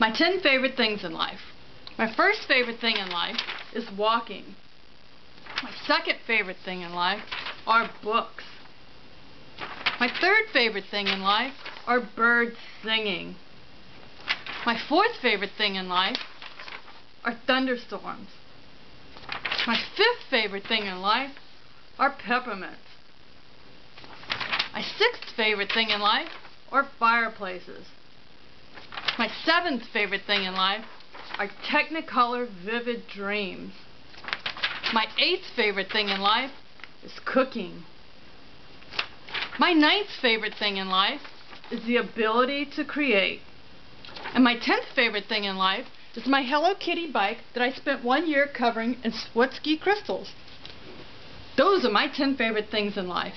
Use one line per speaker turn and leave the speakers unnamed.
My 10 favorite things in life. My first favorite thing in life is walking. My second favorite thing in life are books. My third favorite thing in life are birds singing. My fourth favorite thing in life are thunderstorms. My fifth favorite thing in life are peppermints. My sixth favorite thing in life are fireplaces. My seventh favorite thing in life are Technicolor Vivid Dreams. My eighth favorite thing in life is cooking. My ninth favorite thing in life is the ability to create. And my tenth favorite thing in life is my Hello Kitty bike that I spent one year covering in Swarovski crystals. Those are my ten favorite things in life.